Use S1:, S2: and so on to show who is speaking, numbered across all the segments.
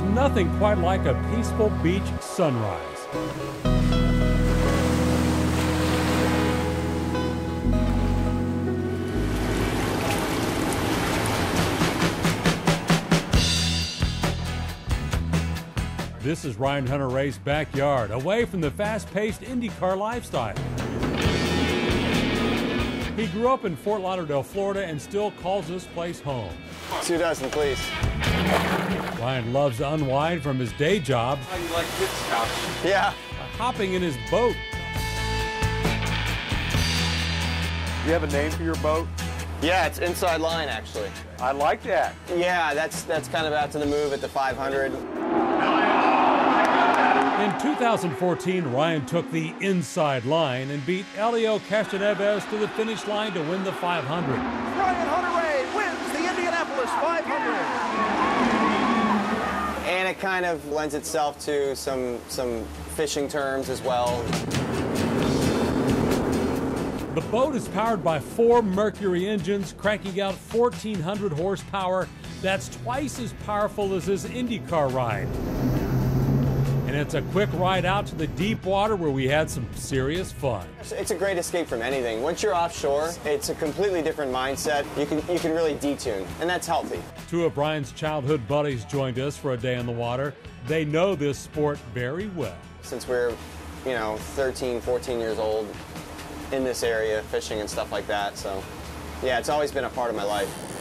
S1: nothing quite like a peaceful beach sunrise. This is Ryan Hunter-Reay's backyard, away from the fast-paced IndyCar lifestyle. He grew up in Fort Lauderdale, Florida, and still calls this place home.
S2: Two dozen, please.
S1: Ryan loves to unwind from his day job.
S3: How you like this couch?
S2: Yeah.
S1: Hopping in his boat.
S3: You have a name for your boat?
S2: Yeah, it's inside line actually.
S3: I like that.
S2: Yeah, that's that's kind of out to the move at the 500.
S1: In 2014, Ryan took the inside line and beat Helio Castroneves to the finish line to win the 500.
S4: Ryan Hunter-Reay wins the Indianapolis 500.
S2: It kind of lends itself to some some fishing terms as well.
S1: The boat is powered by four Mercury engines, cranking out 1,400 horsepower. That's twice as powerful as his IndyCar ride. And it's a quick ride out to the deep water where we had some serious fun.
S2: It's a great escape from anything. Once you're offshore, it's a completely different mindset. You can you can really detune, and that's healthy.
S1: Two of Brian's childhood buddies joined us for a day in the water. They know this sport very well.
S2: Since we're, you know, 13, 14 years old in this area, fishing and stuff like that. So, yeah, it's always been a part of my life.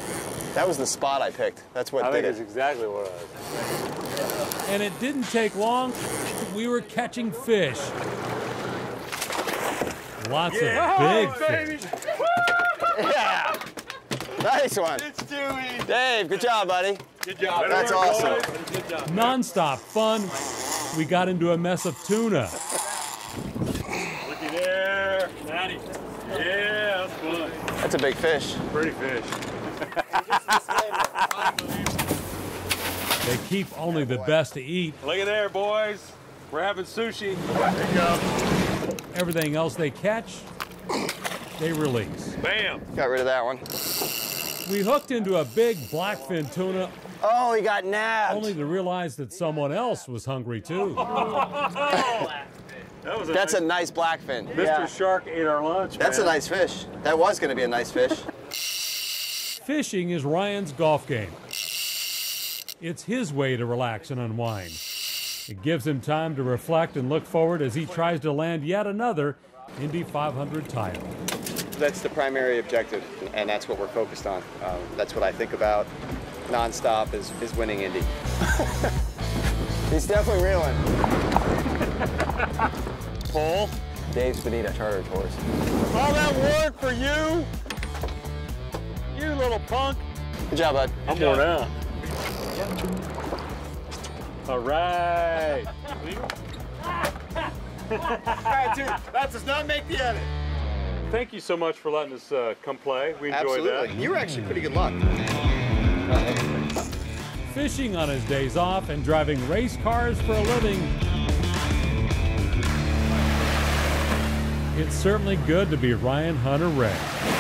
S2: That was the spot I picked. That's what
S3: I
S2: did
S3: think
S2: it.
S3: it's exactly what I was.
S1: And it didn't take long. We were catching fish. Lots of big oh, fish.
S2: Yeah. Nice one.
S3: It's Dewey.
S2: Dave, good job, buddy.
S3: Good job.
S2: That's awesome.
S3: Good job.
S1: Non-stop fun. We got into a mess of tuna.
S3: Looky there. Natty. Yeah, that's fun.
S2: That's a big fish.
S3: Pretty fish.
S1: They keep only the best to eat.
S3: Look at there, boys. We're having sushi. There you go.
S1: Everything else they catch, they release.
S3: Bam.
S2: Got rid of that one.
S1: We hooked into a big blackfin tuna
S2: Oh, he got nabbed.
S1: only to realize that someone else was hungry too.
S3: That was a
S2: That's
S3: nice,
S2: a nice blackfin.
S3: Mr.
S2: Yeah.
S3: Shark ate our lunch.
S2: That's a nice fish. That was going to be a nice fish.
S1: Fishing is Ryan's golf game. It's his way to relax and unwind. It gives him time to reflect and look forward as he tries to land yet another Indy 500 title.
S2: That's the primary objective, and that's what we're focused on. Um, that's what I think about nonstop is, is winning Indy. He's definitely reeling.
S3: Paul.
S2: Dave's Bonita Charter Tours.
S3: All that work for you? You little punk.
S2: Good job, bud.
S3: I'm worn out. All right. All right, dude. That does not make the edit. Thank you so much for letting us uh, come play. We enjoyed
S2: Absolutely. You were actually pretty good luck.
S1: Fishing on his days off and driving race cars for a living. It's certainly good to be Ryan Hunter-Reay.